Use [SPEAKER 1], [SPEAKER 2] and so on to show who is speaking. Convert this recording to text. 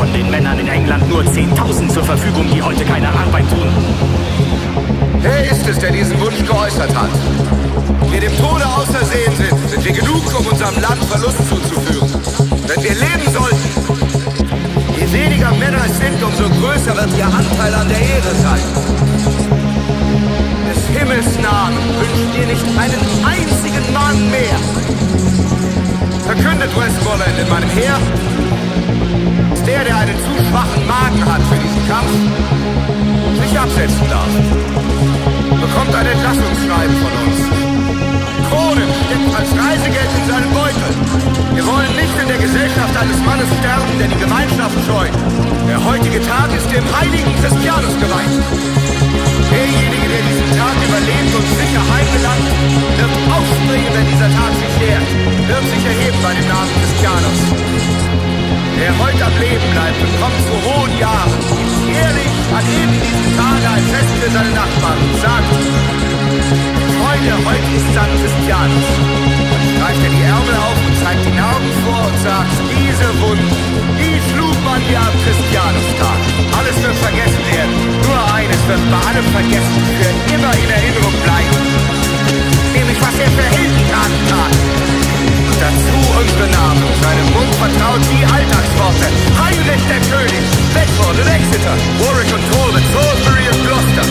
[SPEAKER 1] von den Männern in England nur 10.000 zur Verfügung, die heute keine Arbeit tun.
[SPEAKER 2] Wer ist es, der diesen Wunsch geäußert hat? Wir dem Tode ausersehen sind, sind wir genug, um unserem Land Verlust zuzuführen. Wenn wir leben sollten, je weniger Männer es sind, umso größer wird ihr Anteil an der Ehre sein. Des Himmels Namen wünscht ihr nicht einen einzigen Mann mehr. Verkündet Westmoreland in meinem Heer, dass der, der einen zu schwachen Magen hat für diesen Kampf, sich absetzen darf. Bekommt ein Entlassungsschreiben von uns. Kronen steckt als Reisegeld in seinem Beutel. Wir wollen nicht in der Gesellschaft eines Mannes sterben, der die Gemeinschaft scheut. Der heutige Tag ist dem heiligen Christianus geweiht. Derjenige, der diesen Tag überlebt und sicher heimgelangt, wird aufspringen, wenn dieser Tag sich nähert, wird sich erheben bei dem Namen Christianus. Wer heute am Leben bleibt und kommt zu hohen Jahren, ehrlich an eben diesem Tage ein Fest für seine Nachbarn und sagt, Freunde, heute ist St. Christianus. Dann streift er die Ärmel auf und zeigt die Narben vor und sagt, diese Wunden, die schlug man mir am Christianustag. Alles wird vergessen werden. Nur eines wird bei allem vergessen für immer in Erinnerung bleiben. Nämlich was er für Heldentaten tat. Und dazu vertraut die Alltagsworte. Heinrich der König, Bedford und Exeter, Warwick und Talbot, Salisbury und Gloucester.